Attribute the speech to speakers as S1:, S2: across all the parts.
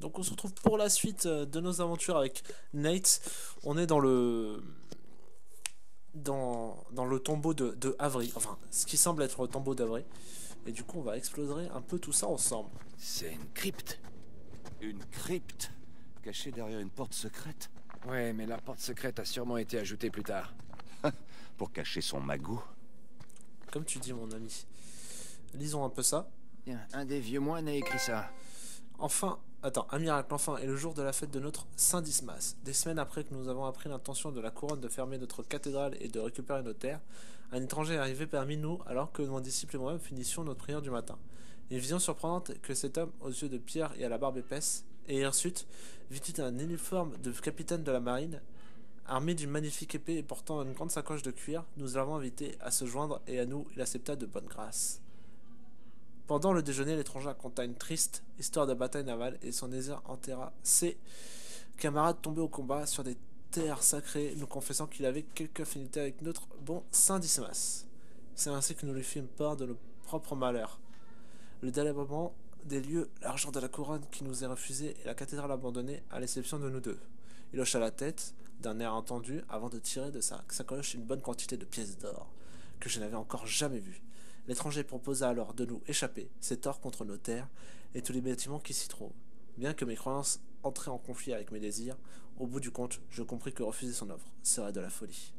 S1: Donc on se retrouve pour la suite euh, de nos aventures avec Nate. On est dans le dans, dans le tombeau de, de Avery, enfin ce qui semble être le tombeau d'Avery. Et du coup on va exploser un peu tout ça ensemble.
S2: C'est une crypte.
S3: Une crypte cachée derrière une porte secrète?
S2: Ouais, mais la porte secrète a sûrement été ajoutée plus tard.
S3: pour cacher son magot?
S1: Comme tu dis mon ami. Lisons un peu ça.
S2: Un des vieux moines a écrit ça.
S1: Enfin, attends, un miracle, enfin, est le jour de la fête de notre Saint Dismas. Des semaines après que nous avons appris l'intention de la couronne de fermer notre cathédrale et de récupérer nos terres, un étranger est arrivé parmi nous alors que mon disciple et moi-même finissions notre prière du matin. Une vision surprenante que cet homme, aux yeux de pierre et à la barbe épaisse, et hirsute, vêtu d'un uniforme de capitaine de la marine, armé d'une magnifique épée et portant une grande sacoche de cuir, nous l'avons invité à se joindre et à nous il accepta de bonne grâce. Pendant le déjeuner, l'étranger raconta une triste histoire de bataille navale et son désir enterra ses camarades tombés au combat sur des terres sacrées, nous confessant qu'il avait quelque affinité avec notre bon Saint Dismas. C'est ainsi que nous lui fîmes part de nos propres malheurs. Le délabrement des lieux, l'argent de la couronne qui nous est refusé et la cathédrale abandonnée, à l'exception de nous deux. Il hocha la tête, d'un air entendu, avant de tirer de sa sacoche une bonne quantité de pièces d'or, que je n'avais encore jamais vues. L'étranger proposa alors de nous échapper, cet or contre nos terres et tous les bâtiments qui s'y trouvent. Bien que mes croyances entraient en conflit avec mes désirs, au bout du compte, je compris que refuser son offre serait de la folie.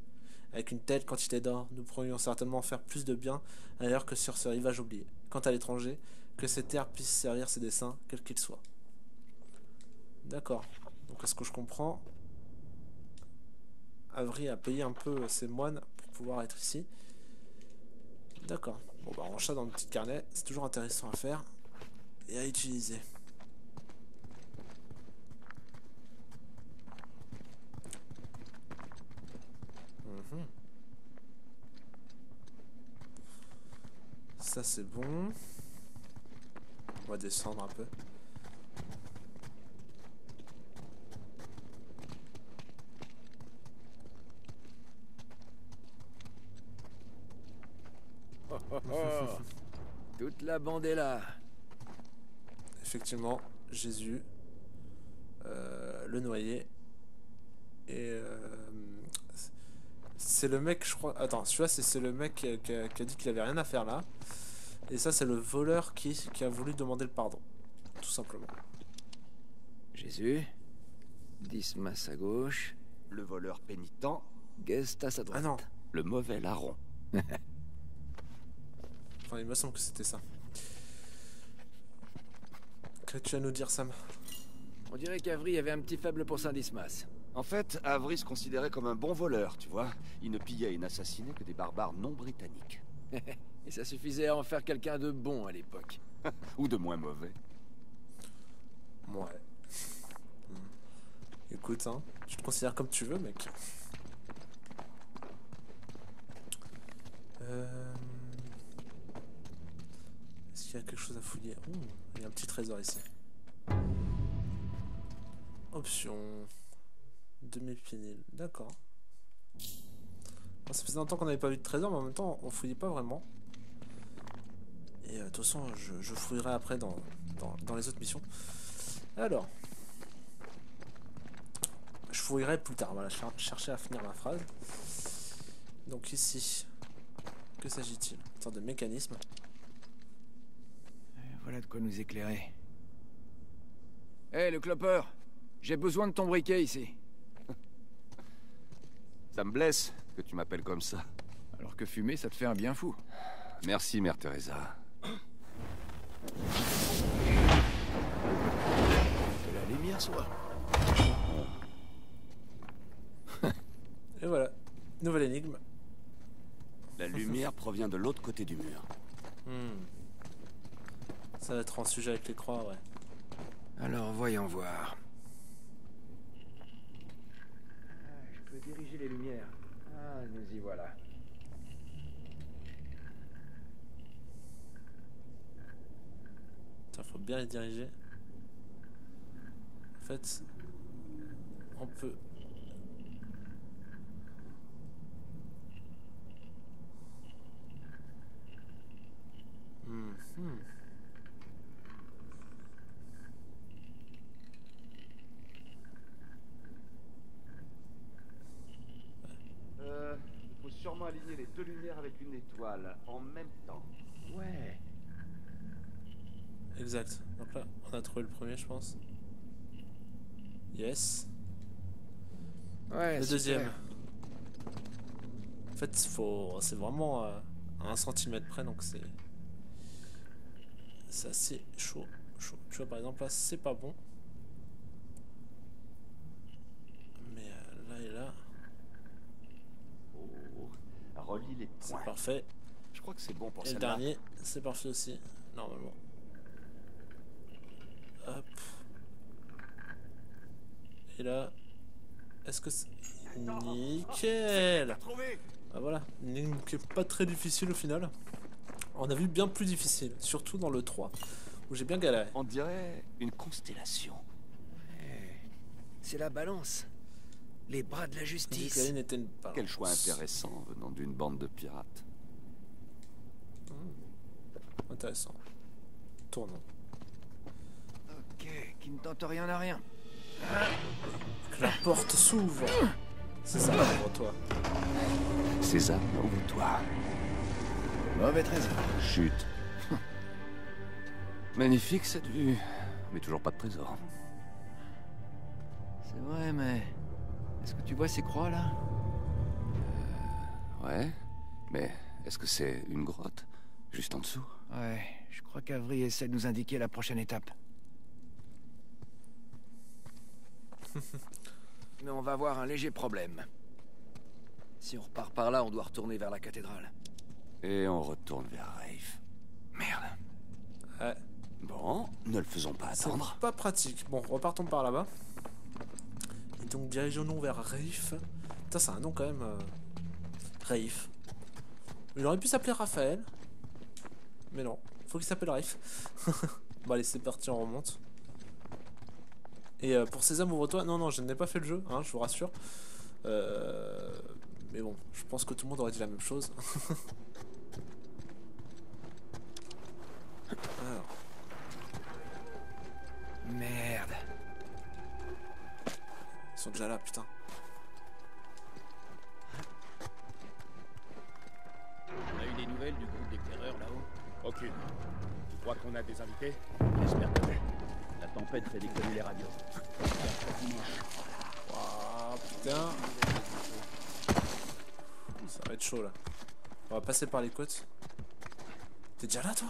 S1: Avec une telle quantité d'or, nous pourrions certainement faire plus de bien ailleurs que sur ce rivage oublié. Quant à l'étranger, que ces terres puissent servir ses desseins, quels qu'ils soient. D'accord. Donc, à ce que je comprends, Avry a payé un peu ses moines pour pouvoir être ici. D'accord. Bon, bah, on range ça dans le petit carnet. C'est toujours intéressant à faire et à utiliser. Mhm. Ça, c'est bon. On va descendre un peu.
S2: Oh. Toute la bande est là.
S1: Effectivement, Jésus, euh, le noyer. Et euh, c'est le mec, je crois. Attends, celui-là, c'est c'est le mec qui a, qui a- qui a dit qu'il avait rien à faire là. Et ça, c'est le voleur qui, qui a voulu demander le pardon. Tout simplement.
S2: Jésus. Dismas à gauche.
S3: Le voleur pénitent,
S2: Gestas à droite.
S1: Ah non,
S3: le mauvais larron.
S1: enfin, il me semble que c'était ça. Qu'as-tu à nous dire, Sam?
S2: On dirait qu'Avry avait un petit faible pour Saint Dismas.
S3: En fait, Avery se considérait comme un bon voleur, tu vois. Il ne pillait et n'assassinait que des barbares non britanniques.
S2: Et ça suffisait à en faire quelqu'un de bon à l'époque.
S3: Ou de moins mauvais.
S1: Ouais. Hmm. Écoute, hein, tu te considères comme tu veux, mec. Euh... Qu'il y a quelque chose à fouiller Il y a un petit trésor ici. Option. Demi-pénile. D'accord. Ça faisait longtemps qu'on n'avait pas vu de trésor, mais en même temps, on fouillait pas vraiment. Et euh, de toute façon, je, fouillerai après dans, dans, les autres missions. Alors. Je fouillerai plus tard. Voilà, je cher- cherchais à finir ma phrase. Donc ici, que s'agit-il? Une sorte de mécanisme.
S2: Voilà de quoi nous éclairer. Hé, le clopeur J'ai besoin de ton briquet ici.
S3: Ça me blesse que tu m'appelles comme ça.
S2: Alors que fumer, ça te fait un bien fou.
S3: Merci, Mère Teresa.
S2: Que la lumière soit.
S1: Et voilà, nouvelle énigme.
S3: La lumière provient de l'autre côté du mur.
S1: Ça va être un sujet avec les croix, ouais.
S2: Alors voyons voir. Ah, je peux diriger les lumières. Ah, nous y voilà.
S1: Putain, faut bien les diriger. En fait, on peut
S3: Hmm. hmm. Deux lumières avec une étoile en même temps.
S2: Ouais.
S1: Exact. Donc là, on a trouvé le premier, je pense. Yes.
S2: Ouais,
S1: Le deuxième. En fait, faut... c'est vraiment euh, à un centimètre près, donc c'est. C'est assez chaud. chaud. Tu vois, par exemple, là, c'est pas bon. Mais euh, là et là,
S3: Oh, relis les
S1: c'est parfait.
S3: Je crois que c'est bon pour
S1: Et le dernier, c'est parfait aussi, normalement. Hop. Et là, est-ce que c'est. Nickel! Ah voilà, une énigme qui est pas très difficile au final. On a vu bien plus difficile, surtout dans le 3, où j'ai bien galéré.
S3: On dirait une constellation.
S2: C'est la balance. Les bras de la justice.
S1: une.
S3: Quel choix intéressant venant d'une bande de pirates.
S1: Intéressant. Tournons.
S2: Ok, qui ne tente rien à rien.
S1: La porte s'ouvre C'est ça, ouvre-toi.
S3: César, ouvre-toi.
S2: Mauvais trésor.
S3: Chut. Magnifique cette vue. Mais toujours pas de trésor.
S2: C'est vrai, mais. Est-ce que tu vois ces croix là?
S3: Ouais. Mais est-ce que c'est une grotte Juste en dessous?
S2: Ouais, je crois qu'Avry essaie de nous indiquer la prochaine étape. mais on va avoir un léger problème. Si on repart par là, on doit retourner vers la cathédrale.
S3: Et on retourne vers Rafe.
S2: Merde.
S1: Ouais,
S3: Bon, ne le faisons pas
S1: c'est
S3: attendre.
S1: pas pratique. Bon, repartons par là-bas. Donc, dirigeons-nous vers Rafe. Putain, c'est un nom quand même. euh, Rafe. Il aurait pu s'appeler Raphaël. Mais non, faut qu'il s'appelle Rafe. bon, allez, c'est parti, on remonte. Et euh, pour Sésame, ouvre-toi. Non, non, je n'ai pas fait le jeu, hein, je vous rassure. Euh, mais bon, je pense que tout le monde aurait dit la même chose. Alors,
S2: Merde.
S1: Sont déjà là, putain.
S4: On a eu des nouvelles du groupe d'éclaireurs là-haut Aucune. Tu crois qu'on a des invités? J'espère que oui. La tempête fait déconner les radios.
S1: Ah putain. Ça va être chaud là. On va passer par les côtes. T'es déjà là toi?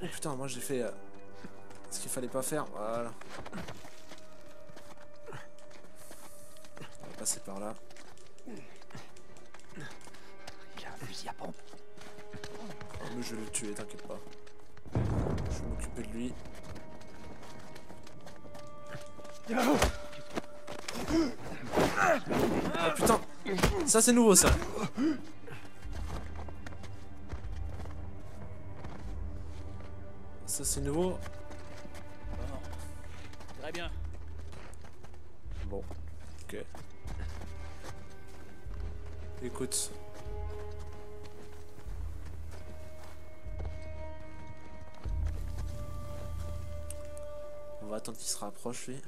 S1: Putain, moi j'ai fait euh, ce qu'il fallait pas faire. Voilà. On va passer par là.
S3: Il a un fusil à pompe.
S1: Oh, mais je vais le tuer, t'inquiète pas. Je vais m'occuper de lui. Ah putain Ça c'est nouveau ça Ça c'est nouveau.
S4: Bon. Très bien.
S1: Bon, ok. Écoute. On va attendre qu'il se rapproche lui.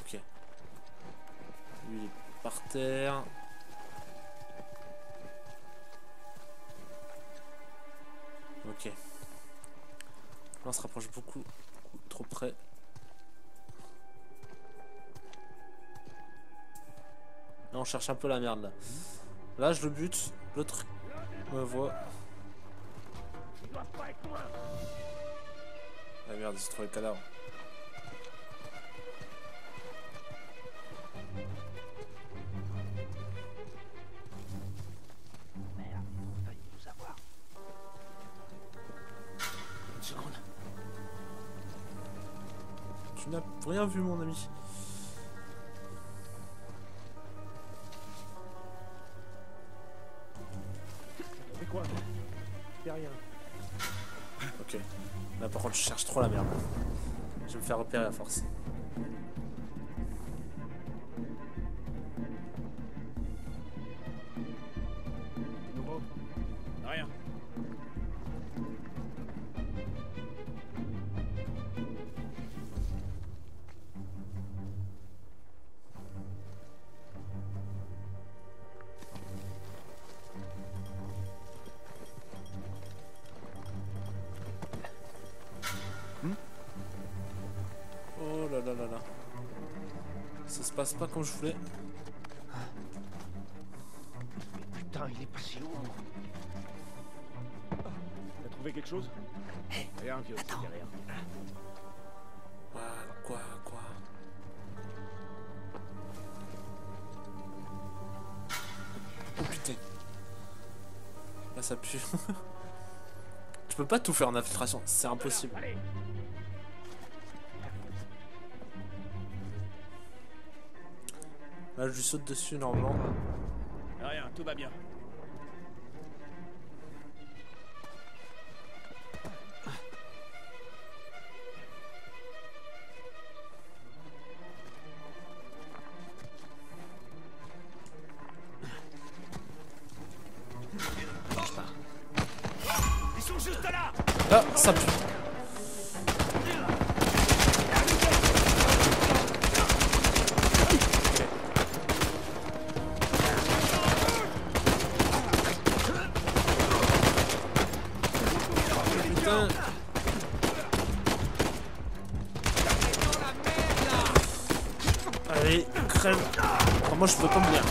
S1: Ok. Il est par terre. Ok. Là, on se rapproche beaucoup, trop près. Là, on cherche un peu la merde là. Là, je le bute. L'autre me voit. Ah merde, c'est trouvé le cadavre. N'as rien vu, mon ami.
S4: C'est quoi? Rien.
S1: Ok. Là, par contre, je cherche trop la merde. Je vais me faire repérer à force. Passe pas comme je voulais.
S4: Putain, il est passé où T'as trouvé quelque chose Rien, vieux, c'est derrière.
S1: Quoi, quoi, quoi? Oh putain. Là ça pue. tu peux pas tout faire en infiltration, c'est impossible.
S4: Allez
S1: Là je lui saute dessus normalement.
S4: Rien, tout va bien.
S1: Crève. Moi je peux pas mourir.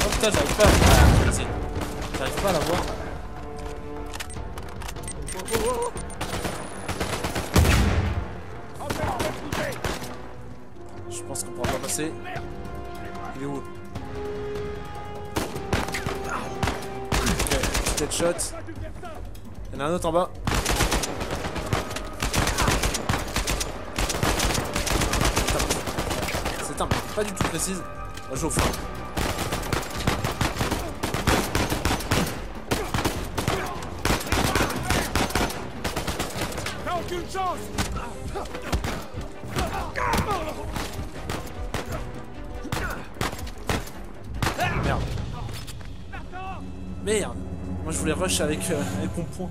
S1: Oh putain, j'arrive pas à. J'arrive pas à la voir. Je pense qu'on pourra pas passer. Il est où? Headshot. Il y en a un autre en bas. C'est un pas du tout précise. Au
S4: chance
S1: Merde. Merde. Moi je voulais rush avec, euh, avec mon point.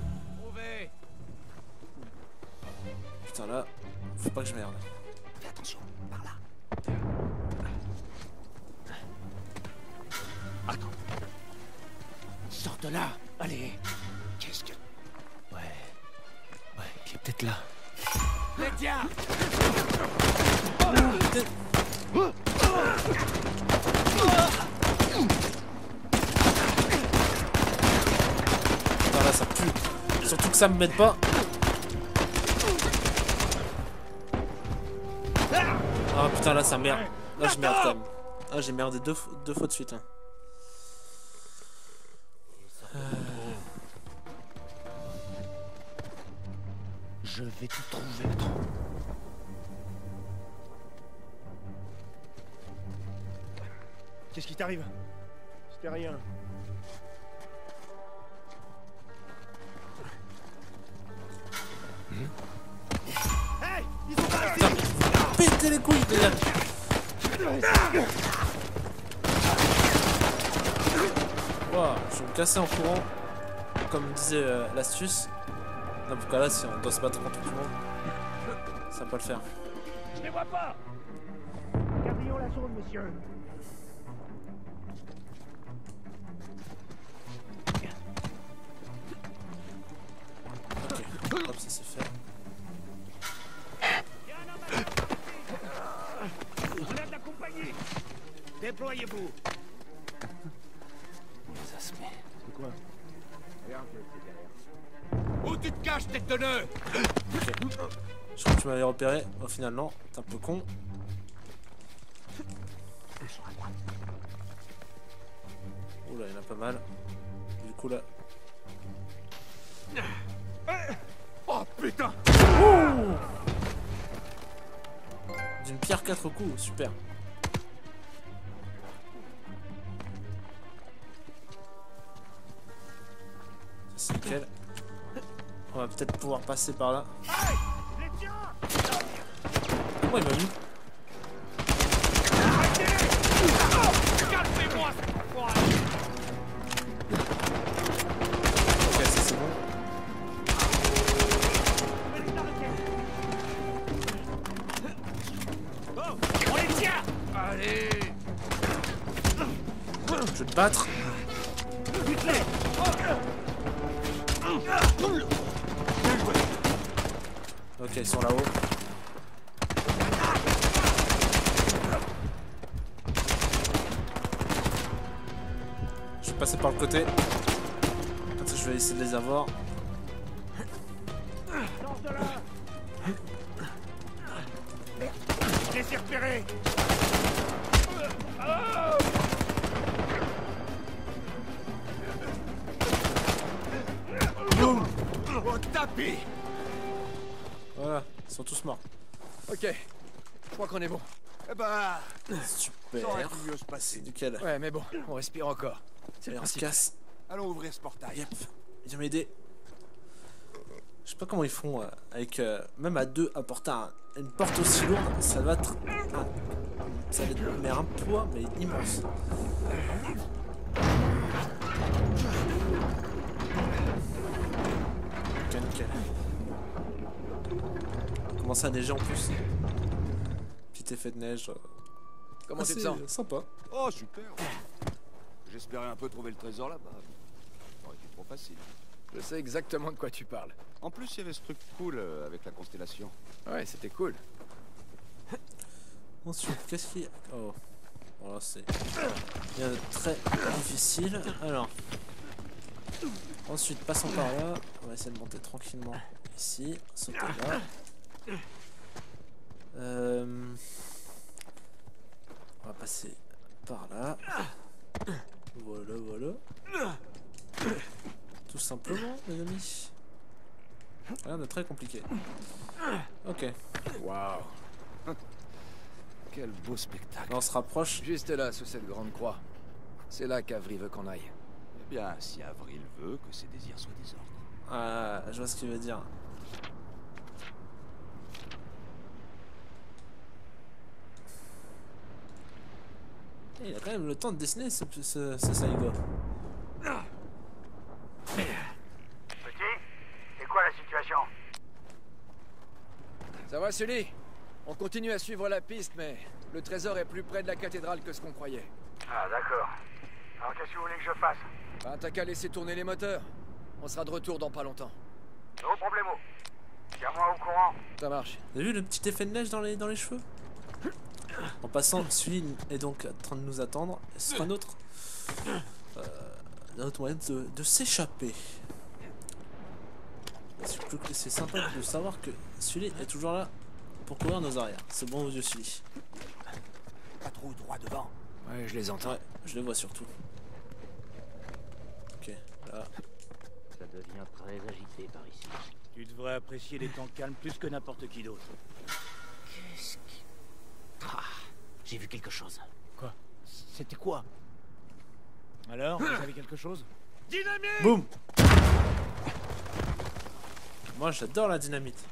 S1: Putain là, faut pas que je merde.
S3: Fais attention, par là. Attends,
S4: Sors de là Allez
S3: qu'est-ce que...
S2: Ouais. Ouais, il est peut-être là.
S4: Les tiens
S1: là ça pue. Surtout que ça me m'aide pas. Ah putain là ça merde. Là je merde quand. Ah j'ai merdé deux, deux fois de suite. hein.
S4: Je vais tout trouver. Qu'est-ce qui t'arrive? C'était rien.
S1: Pétez les couilles les gars. Ouah, je vais me casser en courant. Comme disait euh, l'astuce. Dans ce cas-là, si on doit se battre contre tout le monde, ça va pas le faire.
S4: Je les vois pas Quadrillons la zone, messieurs
S1: Ok, hop, ça c'est fait.
S4: On a de la compagnie Déployez-vous
S2: Ça se met.
S4: C'est quoi Rien, c'est derrière.
S3: Où tu te caches, tête de nœud
S1: Je crois que tu m'avais repéré. Au final, non. T'es un peu con. Oula, il y en a pas mal. Du coup, là.
S3: Oh putain
S1: D'une pierre quatre coups, super. Nickel. On va peut-être pouvoir passer par là. Oh, il m'a.
S4: Calmez-moi
S1: Ok, ça c'est bon.
S4: On les tient
S3: Allez
S1: Je vais te battre. Ok, ils sont là-haut. Je vais passer par le côté. Ça, je vais essayer de les avoir. Ils sont tous morts.
S2: Ok. Je crois qu'on est bon.
S3: Eh ben,
S1: Super.
S3: mieux se passer.
S1: Nickel.
S2: Ouais, mais bon, on respire encore. C'est
S1: on se casse.
S3: Allons ouvrir ce portail.
S1: Yep. Viens m'aider. Je sais pas comment ils font euh, avec euh, même à deux apporter un- une porte aussi lourde, ça va être un, ça va être mais un poids mais immense. Nickel. Commence à neiger en plus. Petit effet de neige. euh,
S2: Comment tu te
S1: assez
S2: sens?
S1: Sympa.
S3: Oh, super J'espérais un peu trouver le trésor là-bas. Ça aurait été trop facile.
S2: Je sais exactement de quoi tu parles.
S3: En plus, il y avait ce truc cool euh, avec la constellation.
S2: Ouais, c'était cool.
S1: Ensuite, qu'est-ce qu'il y a? Oh. Voilà, c'est bien très difficile. Alors. Ensuite, passons par là. On va essayer de monter tranquillement ici. Sauter là. Euh, On va passer par là. Voilà, voilà. Tout simplement, mes amis. Rien de très compliqué. Ok.
S2: Waouh.
S3: Quel beau spectacle.
S1: On se rapproche.
S2: Juste là, sous cette grande croix. C'est là qu'Avry veut qu'on aille.
S3: Eh bien, si Avril veut que ses désirs soient des ordres.
S1: Ah, je vois ce qu'il veut dire. Il a quand même le temps de dessiner ce, ce, ce Saigo.
S5: Petit C'est quoi la situation?
S2: Ça va, Sully? On continue à suivre la piste, mais le trésor est plus près de la cathédrale que ce qu'on croyait.
S5: Ah, d'accord. Alors, qu'est-ce que vous voulez que je fasse?
S2: Ben, t'as qu'à laisser tourner les moteurs. On sera de retour dans pas longtemps.
S5: No problemo. Tiens-moi au courant.
S2: Ça marche.
S1: Avez vu le petit effet de neige dans les, dans les cheveux? En passant, celui est donc en train de nous attendre. Ce sera notre, euh, notre moyen de, de s'échapper? C'est plus que- C'est sympa de savoir que Sully est toujours là pour courir nos arrières. C'est bon aux yeux Sully.
S5: Pas trop droit devant.
S2: Ouais, je les entends.
S1: Ouais, je les vois surtout. Ok, là.
S6: Ça devient très agité par ici.
S4: Tu devrais apprécier les temps calmes plus que n'importe qui d'autre.
S6: Qu'est-ce j'ai vu quelque chose.
S4: Quoi C'était quoi Alors, vous avez quelque chose Dynamite
S1: Boum Moi j'adore la dynamite.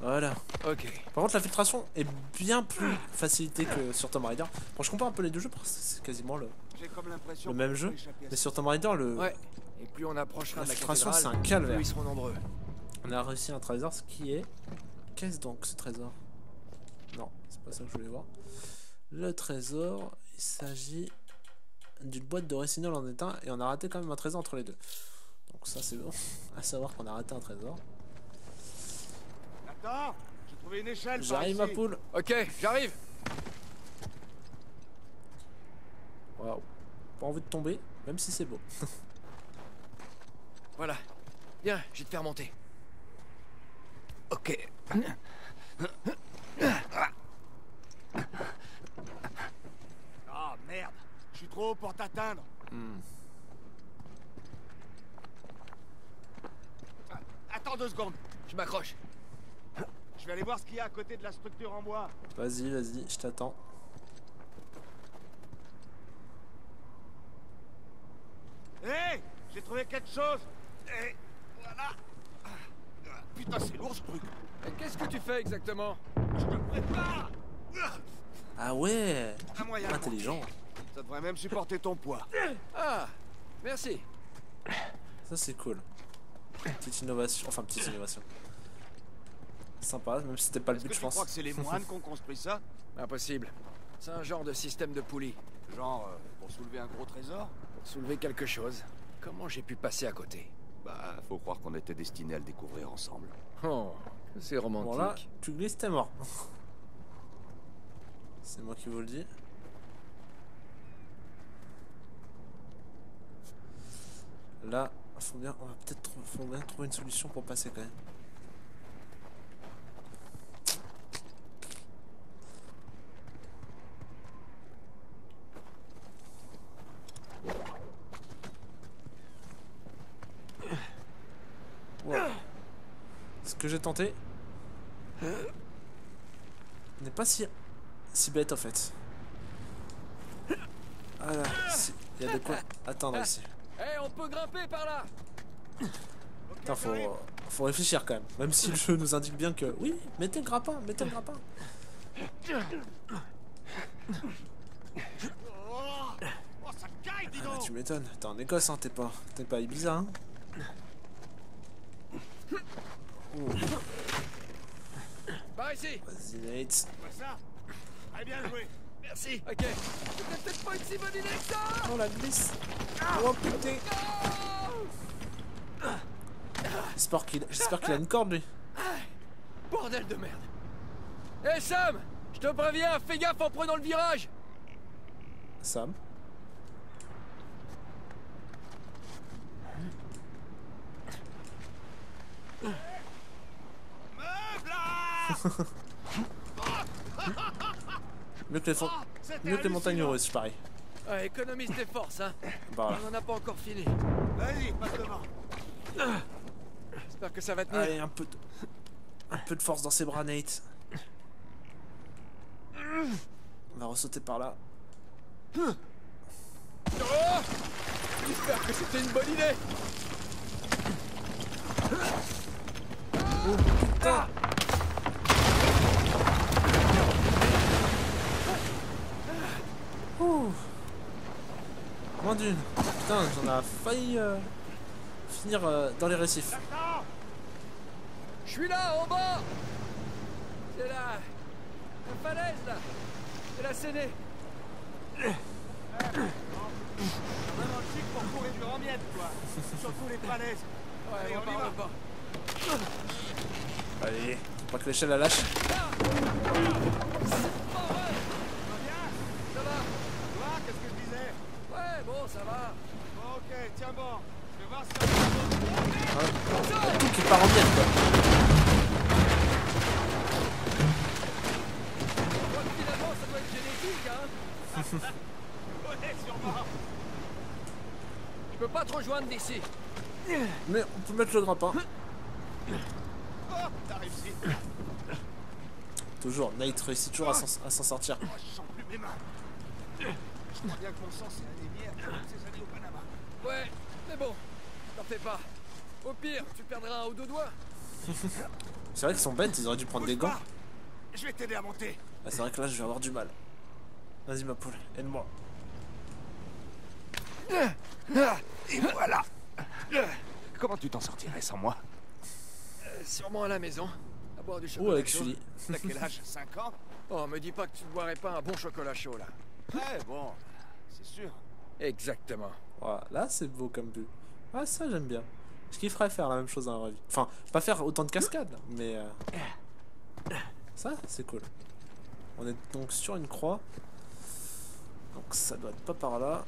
S1: Voilà.
S2: Ok.
S1: Par contre la filtration est bien plus facilitée que sur Tomb Raider. Bon je compare un peu les deux jeux parce que c'est quasiment le,
S3: comme
S1: même jeu. Mais sur Tomb Raider le,
S2: Ouais. Et plus on approchera
S1: la filtration c'est un calvaire.
S2: plus ils seront nombreux.
S1: On a réussi un trésor, ce qui est... Qu'est-ce donc ce trésor? Non, c'est pas ça que je voulais voir. Le trésor, il s'agit d'une boîte de récinol en étain et on a raté quand même un trésor entre les deux. Donc ça c'est bon, à savoir qu'on a raté un trésor.
S3: Attends, j'ai trouvé une échelle
S1: J'arrive ma poule
S2: Ok, j'arrive.
S1: Waouh Pas envie de tomber, même si c'est beau.
S2: Voilà. Viens, je vais te faire monter. Ok.
S3: Ah merde, je suis trop haut pour t'atteindre. Ah, Attends deux secondes,
S2: Je m'accroche.
S3: je vais aller voir ce qu'il y a à côté de la structure en bois.
S1: Vas-y, vas-y, je t'attends.
S3: Hé, j'ai trouvé quelque chose. Et voilà. Ah, Putain, c'est lourd ce truc.
S2: Et qu'est-ce que tu fais exactement
S3: Je te prépare.
S1: Ah ouais
S3: Un moyen.
S1: Intelligent.
S3: Ça devrait même supporter ton poids.
S2: Ah, merci.
S1: Ça c'est cool. Petite innovation, enfin petite innovation. Sympa, même si c'était pas le but je
S3: tu
S1: pense.
S3: crois que c'est les moines qui ont construit ça
S2: Impossible. C'est un genre de système de poulie
S3: Genre, euh, pour soulever un gros trésor
S2: pour soulever quelque chose. Comment j'ai pu passer à côté?
S3: Bah, faut croire qu'on était destinés à le découvrir ensemble.
S2: Oh, c'est romantique.
S1: Bon là, tu glisses, t'es mort. C'est moi qui vous le dis. Là, faut bien, on va peut-être faut bien trouver une solution pour passer quand même. Ouais. Ce que j'ai tenté n'est pas si, si bête en fait. Voilà, si- il y a de quoi attendre ici.
S2: Eh, on peut grimper par là
S1: Putain, faut, faut réfléchir quand même. Même si le jeu nous indique bien que oui, mettez le grappin, mettez le grappin.
S3: Oh,
S1: Ah, tu m'étonnes. T'es en Écosse, hein, t'es pas, t'es pas Ibiza, hein. Ouh,
S2: Par ici
S1: Vas-y Nate.
S3: Ça Très bien joué. Merci.
S2: Ok. C'était peut-être pas une si bonne idée que ça
S1: Oh la glisse. Oh putain. J'espère qu'il, j'espère qu'il a une corde lui.
S2: Bordel de merde Eh Sam Je te préviens, fais gaffe en prenant le virage
S1: Sam?
S3: Meuble là
S1: Mieux que les,
S3: Oh, c'était
S1: mieux que les montagnes russes, je parie.
S2: Ouais, économise tes forces, hein
S1: Bah voilà.
S2: On en a pas encore fini.
S3: Vas-y, passe devant.
S2: J'espère que ça va tenir.
S1: Allez, un peu de, un peu de force dans ses bras, Nate. On va ressauter par là.
S2: Oh J'espère que c'était une bonne idée
S1: Putain Ouh. Moins d'une. Putain, j'en ai failli euh, finir euh, dans les récifs.
S3: Attends
S2: Je suis là, en bas C'est la... la falaise, là C'est la scénée
S3: Vraiment le chic pour courir du en miettes, quoi. Surtout les falaises.
S2: Ouais,
S3: Allez,
S2: on
S3: on y
S2: parle
S3: va.
S2: pas.
S1: Allez, faut pas que l'échelle la lâche.
S2: Oh, ouais
S3: Va bien
S2: Ça va
S3: Toi, qu'est-ce que je disais
S2: Ouais, bon, ça va.
S3: Bon, Ok, tiens bon. Je vais voir si ça va.
S1: Tout qui part en miettes, quoi.
S2: Que finalement, ça doit être génétique, hein
S3: Ouais, sûrement.
S2: Je peux pas te rejoindre d'ici.
S1: Mais on peut mettre le grappin.
S3: Oh, t'as réussi.
S1: Toujours, Nate réussit toujours à s'en à s'en sortir.
S3: Oh, je sens plus mes mains. Je crois bien que mon sang s'est anémié après toutes ces années au Panama.
S2: Ouais, mais bon, t'en fais pas. Au pire, tu perdras un ou deux doigts.
S1: C'est vrai qu'ils sont bêtes, ils auraient dû prendre des gants.
S3: pas. Je vais t'aider à monter.
S1: Ah, c'est vrai que là, je vais avoir du mal. Vas-y, ma poule, aide-moi.
S3: Et voilà. Comment tu t'en sortirais sans moi?
S2: Euh, sûrement à la maison. À boire du
S1: Ou
S2: chocolat
S1: avec
S2: chaud.
S3: T'as quel âge? 5 ans?
S2: Oh, me dis pas que tu ne boirais pas un bon chocolat chaud, là.
S3: Ouais, bon, c'est sûr.
S2: Exactement.
S1: Voilà, là, c'est beau comme but. Ah, ça, j'aime bien. Je kifferais faire la même chose dans la vraie vie. Enfin, pas faire autant de cascades, mais. euh, Ça, c'est cool. On est donc sur une croix. Donc, ça doit être pas par là.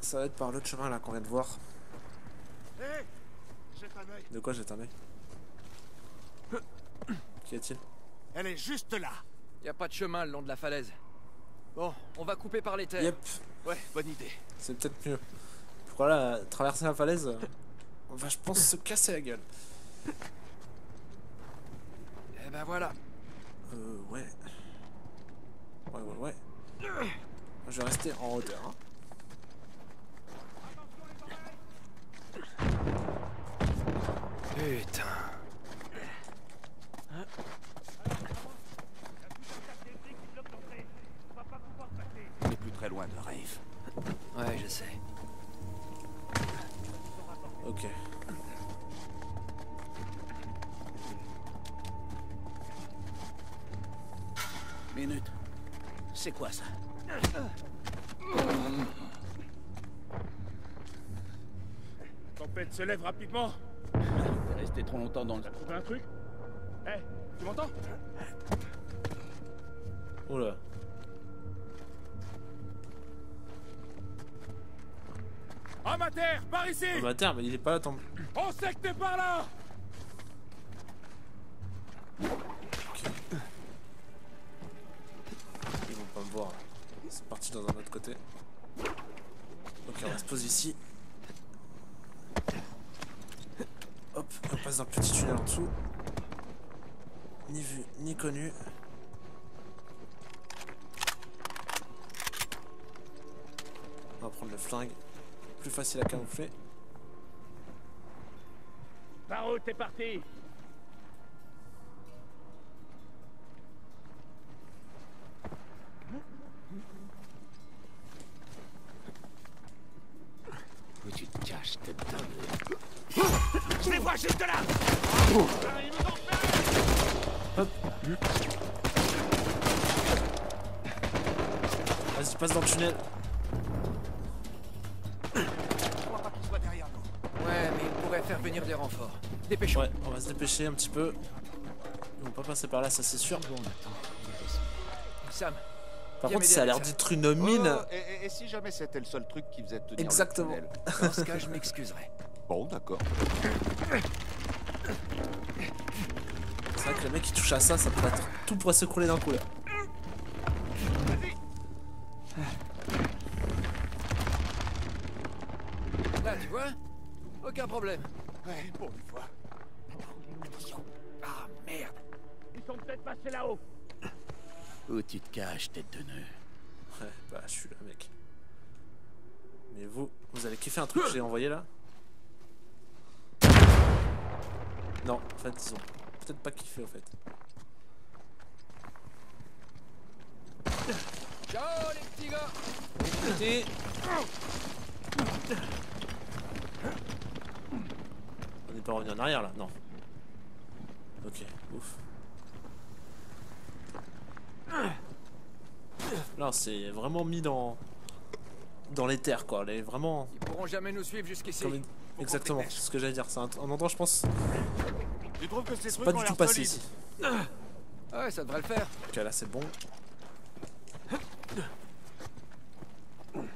S1: Ça va être par l'autre chemin là qu'on vient de voir.
S3: Un.
S1: De quoi j'ai un œil? Qu'y a-t-il?
S3: Elle est juste là.
S2: Y a pas de chemin le long de la falaise. Bon, on va couper par les terres.
S1: Yep,
S3: Ouais, bonne idée.
S1: c'est peut-être mieux. Pourquoi là, traverser la falaise, euh, on va, je pense, se casser la gueule.
S2: Eh ben voilà.
S1: Euh, ouais. Ouais, ouais, ouais. Je vais rester en hauteur. hein.
S2: Putain.
S3: On est plus très loin de Rafe.
S2: Ouais, je sais.
S1: Ok.
S6: Minute. C'est quoi ça?
S4: Tempête se lève rapidement.
S6: T'es resté trop longtemps dans le...
S4: T'as trouvé un truc? Eh, tu m'entends?
S1: Oula.
S4: Amateur, par ici
S1: terre, mais il est pas là, tant.
S4: On sait que t'es par là
S1: Ils vont pas me voir. C'est parti dans un autre côté. Ok, on va se poser ici. Hop, on passe dans le petit tunnel en dessous. Ni vu, ni connu. On va prendre le flingue. Plus facile à camoufler.
S4: Par où t'es parti?
S6: Où tu te caches, tête dingue
S3: Je les vois juste là
S1: Vas-y, passe dans le tunnel. Va se dépêcher un petit peu. Ils vont pas passer par là, ça c'est sûr.
S2: Sam,
S1: Par contre, ça a l'air d'être une mine.
S3: Oh, et, et- et si jamais c'était le seul truc qui faisait tenir
S1: Exactement.
S3: le tunnel
S2: dans ce cas, je m'excuserai.
S3: Bon, d'accord.
S1: C'est vrai que le mec qui touche à ça, ça pourrait être. Tout pourrait s'écrouler d'un coup là.
S2: Là, tu vois? Aucun problème.
S3: Ouais, pour une fois.
S2: Merde.
S4: Ils sont peut-être passés là-haut
S6: Où tu te caches, tête de nœud?
S1: Ouais, bah je suis là, mec. Mais vous, vous allez kiffer un truc que j'ai envoyé là? Non, en fait, ils ont peut-être pas kiffé en fait.
S2: Ciao, les petits gars
S1: Écoutez. On n'est pas revenu en arrière là, non. Ok, ouf. Là, c'est vraiment mis dans dans les terres quoi. Les vraiment
S2: Ils pourront jamais nous suivre jusqu'ici.
S1: une- exactement c'est ce que j'allais dire. C'est un, un endroit, je pense,
S3: Tu trouves que ces trucs
S1: pas du tout passé ici.
S2: Ouais, ça devrait le faire.
S1: Ok, là c'est bon.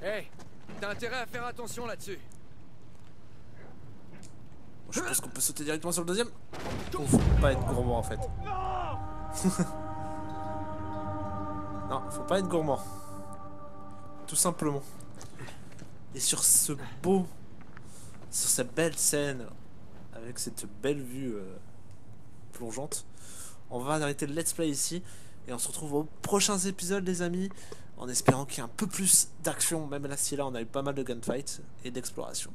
S2: Hey, t'as intérêt à faire attention là-dessus.
S1: Je pense qu'on peut sauter directement sur le deuxième. Oh, faut pas être gourmand en fait. non, faut pas être gourmand. Tout simplement. Et sur ce beau. Sur cette belle scène. Avec cette belle vue euh, plongeante. On va arrêter le let's play ici. Et on se retrouve aux prochains épisodes, les amis. En espérant qu'il y ait un peu plus d'action. Même là, si là, on a eu pas mal de gunfights et d'exploration.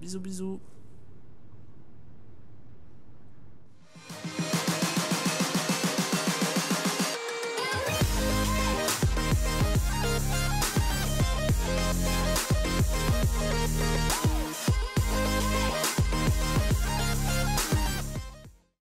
S1: Bisous, bisous.